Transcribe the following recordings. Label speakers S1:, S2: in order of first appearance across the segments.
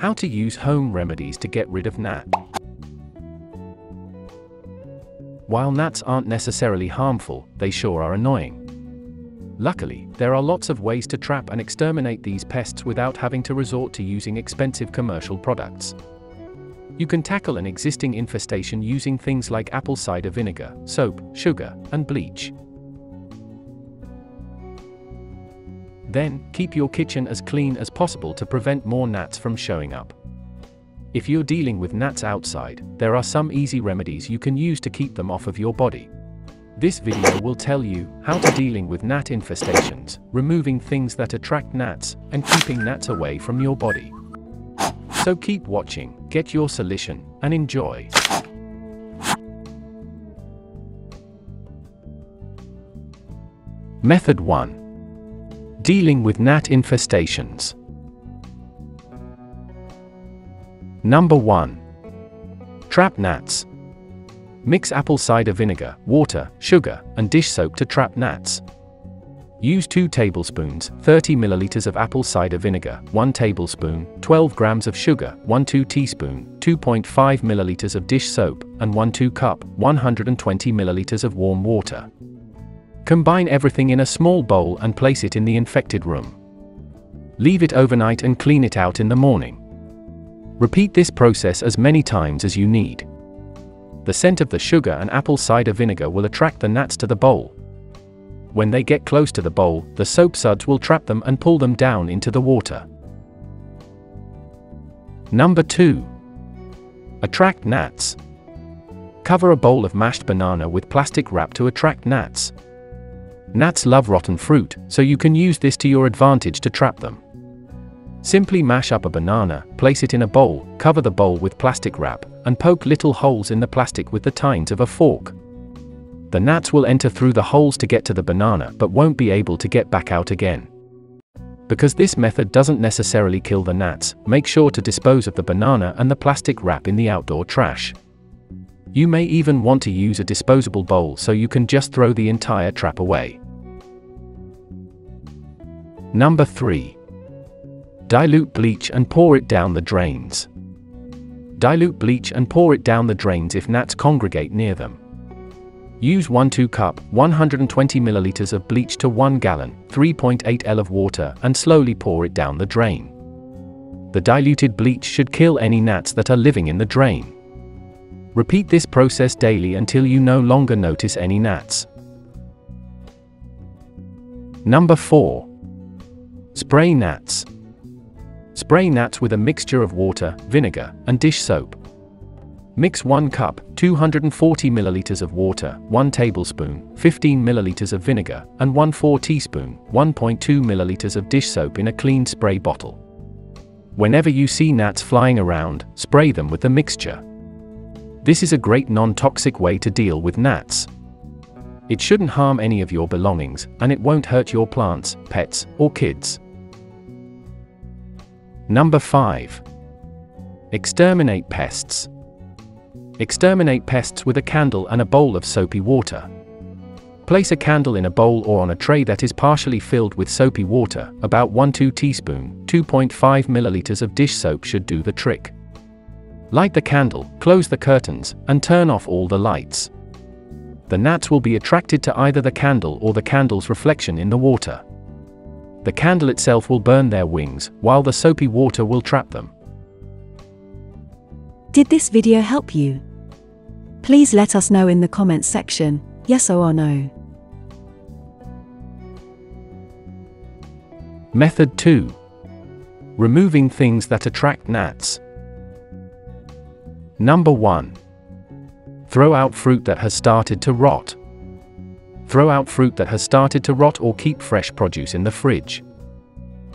S1: How to use home remedies to get rid of gnat. While gnats aren't necessarily harmful, they sure are annoying. Luckily, there are lots of ways to trap and exterminate these pests without having to resort to using expensive commercial products. You can tackle an existing infestation using things like apple cider vinegar, soap, sugar, and bleach. Then, keep your kitchen as clean as possible to prevent more gnats from showing up. If you're dealing with gnats outside, there are some easy remedies you can use to keep them off of your body. This video will tell you how to dealing with gnat infestations, removing things that attract gnats, and keeping gnats away from your body. So keep watching, get your solution, and enjoy. Method 1. Dealing with gnat infestations. Number 1. Trap gnats. Mix apple cider vinegar, water, sugar, and dish soap to trap gnats. Use 2 tablespoons, 30 milliliters of apple cider vinegar, 1 tablespoon, 12 grams of sugar, 1 2 teaspoon, 2.5 milliliters of dish soap, and 1 2 cup, 120 milliliters of warm water. Combine everything in a small bowl and place it in the infected room. Leave it overnight and clean it out in the morning. Repeat this process as many times as you need. The scent of the sugar and apple cider vinegar will attract the gnats to the bowl. When they get close to the bowl, the soap suds will trap them and pull them down into the water. Number 2. Attract gnats. Cover a bowl of mashed banana with plastic wrap to attract gnats. Gnats love rotten fruit, so you can use this to your advantage to trap them. Simply mash up a banana, place it in a bowl, cover the bowl with plastic wrap, and poke little holes in the plastic with the tines of a fork. The gnats will enter through the holes to get to the banana but won't be able to get back out again. Because this method doesn't necessarily kill the gnats, make sure to dispose of the banana and the plastic wrap in the outdoor trash. You may even want to use a disposable bowl so you can just throw the entire trap away. Number 3. Dilute bleach and pour it down the drains. Dilute bleach and pour it down the drains if gnats congregate near them. Use 1 2 cup, 120 milliliters of bleach to 1 gallon, 3.8 L of water and slowly pour it down the drain. The diluted bleach should kill any gnats that are living in the drain. Repeat this process daily until you no longer notice any gnats. Number 4. Spray gnats. Spray gnats with a mixture of water, vinegar, and dish soap. Mix 1 cup, 240 milliliters of water, 1 tablespoon, 15 milliliters of vinegar, and 1 4 teaspoon, 1.2 milliliters of dish soap in a clean spray bottle. Whenever you see gnats flying around, spray them with the mixture. This is a great non-toxic way to deal with gnats. It shouldn't harm any of your belongings, and it won't hurt your plants, pets, or kids. Number 5. Exterminate pests. Exterminate pests with a candle and a bowl of soapy water. Place a candle in a bowl or on a tray that is partially filled with soapy water, about 1 2 teaspoon, 2.5 milliliters of dish soap should do the trick. Light the candle, close the curtains, and turn off all the lights. The gnats will be attracted to either the candle or the candle's reflection in the water. The candle itself will burn their wings, while the soapy water will trap them.
S2: Did this video help you? Please let us know in the comments section, yes or no.
S1: Method 2. Removing things that attract gnats. Number 1. Throw out fruit that has started to rot. Throw out fruit that has started to rot or keep fresh produce in the fridge.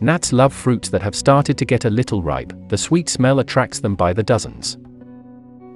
S1: Gnats love fruits that have started to get a little ripe, the sweet smell attracts them by the dozens.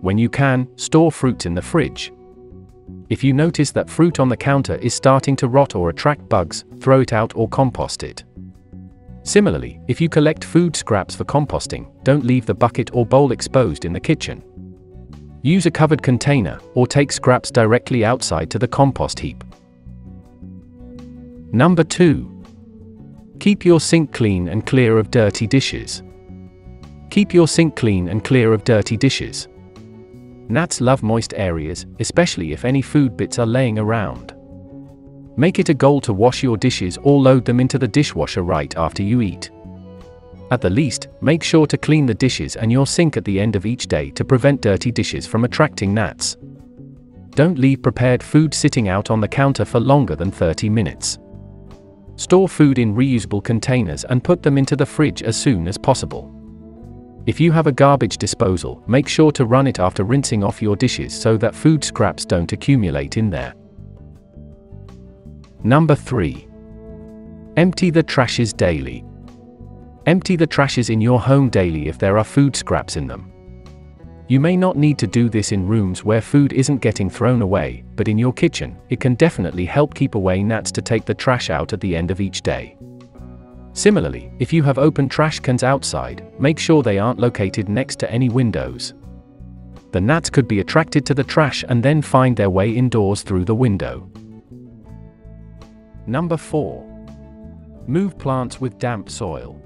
S1: When you can, store fruit in the fridge. If you notice that fruit on the counter is starting to rot or attract bugs, throw it out or compost it. Similarly, if you collect food scraps for composting, don't leave the bucket or bowl exposed in the kitchen. Use a covered container, or take scraps directly outside to the compost heap. Number 2. Keep your sink clean and clear of dirty dishes. Keep your sink clean and clear of dirty dishes. Gnats love moist areas, especially if any food bits are laying around. Make it a goal to wash your dishes or load them into the dishwasher right after you eat. At the least, make sure to clean the dishes and your sink at the end of each day to prevent dirty dishes from attracting gnats. Don't leave prepared food sitting out on the counter for longer than 30 minutes. Store food in reusable containers and put them into the fridge as soon as possible. If you have a garbage disposal, make sure to run it after rinsing off your dishes so that food scraps don't accumulate in there. Number 3. Empty the trashes daily. Empty the trashes in your home daily if there are food scraps in them. You may not need to do this in rooms where food isn't getting thrown away, but in your kitchen, it can definitely help keep away gnats to take the trash out at the end of each day. Similarly, if you have open trash cans outside, make sure they aren't located next to any windows. The gnats could be attracted to the trash and then find their way indoors through the window. Number 4. Move plants with damp soil.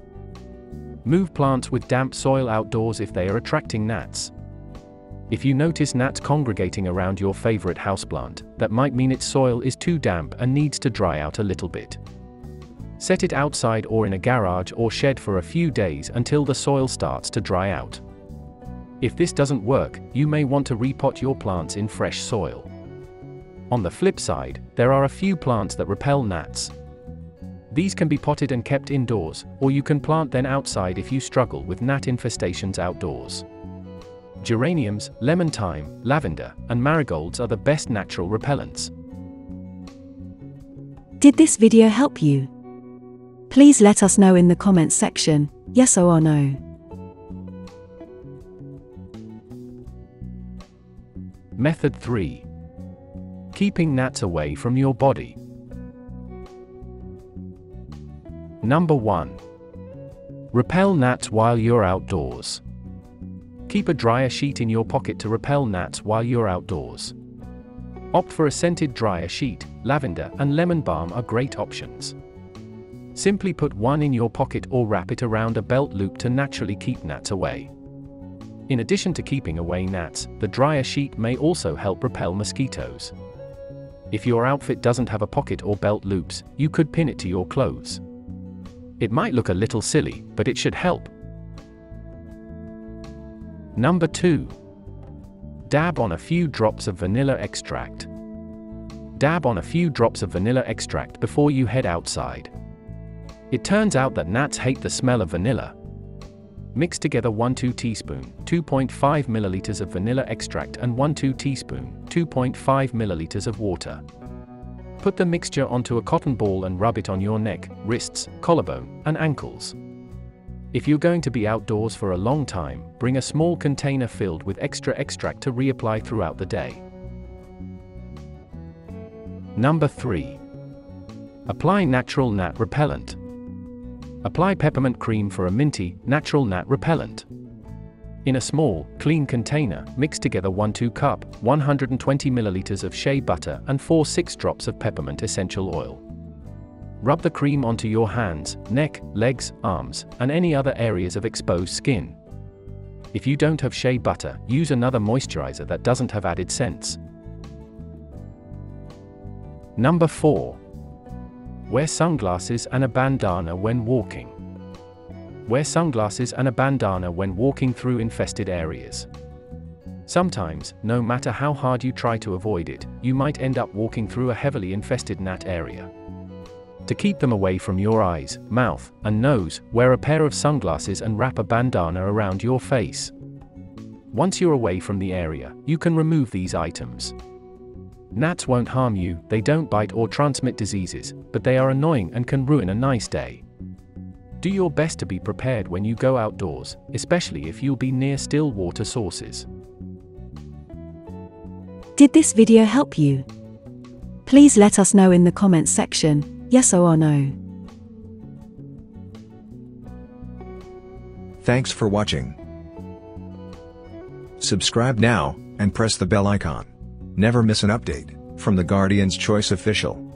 S1: Move plants with damp soil outdoors if they are attracting gnats. If you notice gnats congregating around your favorite houseplant, that might mean its soil is too damp and needs to dry out a little bit. Set it outside or in a garage or shed for a few days until the soil starts to dry out. If this doesn't work, you may want to repot your plants in fresh soil. On the flip side, there are a few plants that repel gnats. These can be potted and kept indoors, or you can plant them outside if you struggle with gnat infestations outdoors. Geraniums, lemon thyme, lavender, and marigolds are the best natural repellents.
S2: Did this video help you? Please let us know in the comments section, yes or no.
S1: Method 3 Keeping gnats away from your body. Number 1. Repel gnats while you're outdoors. Keep a dryer sheet in your pocket to repel gnats while you're outdoors. Opt for a scented dryer sheet, lavender and lemon balm are great options. Simply put one in your pocket or wrap it around a belt loop to naturally keep gnats away. In addition to keeping away gnats, the dryer sheet may also help repel mosquitoes. If your outfit doesn't have a pocket or belt loops, you could pin it to your clothes. It might look a little silly, but it should help. Number 2. Dab on a few drops of vanilla extract. Dab on a few drops of vanilla extract before you head outside. It turns out that gnats hate the smell of vanilla, Mix together 1 2 teaspoon, 2.5 milliliters of vanilla extract and 1 2 teaspoon, 2.5 milliliters of water. Put the mixture onto a cotton ball and rub it on your neck, wrists, collarbone, and ankles. If you're going to be outdoors for a long time, bring a small container filled with extra extract to reapply throughout the day. Number 3. Apply natural gnat repellent. Apply peppermint cream for a minty, natural gnat repellent. In a small, clean container, mix together 1 2 cup, 120 milliliters of shea butter and 4 6 drops of peppermint essential oil. Rub the cream onto your hands, neck, legs, arms, and any other areas of exposed skin. If you don't have shea butter, use another moisturizer that doesn't have added scents. Number 4. Wear sunglasses and a bandana when walking. Wear sunglasses and a bandana when walking through infested areas. Sometimes, no matter how hard you try to avoid it, you might end up walking through a heavily infested gnat area. To keep them away from your eyes, mouth, and nose, wear a pair of sunglasses and wrap a bandana around your face. Once you're away from the area, you can remove these items. Gnats won't harm you, they don't bite or transmit diseases, but they are annoying and can ruin a nice day. Do your best to be prepared when you go outdoors, especially if you'll be near still water sources.
S2: Did this video help you? Please let us know in the comments section, yes or no.
S3: Thanks for watching. Subscribe now, and press the bell icon. Never miss an update from the Guardian's Choice Official.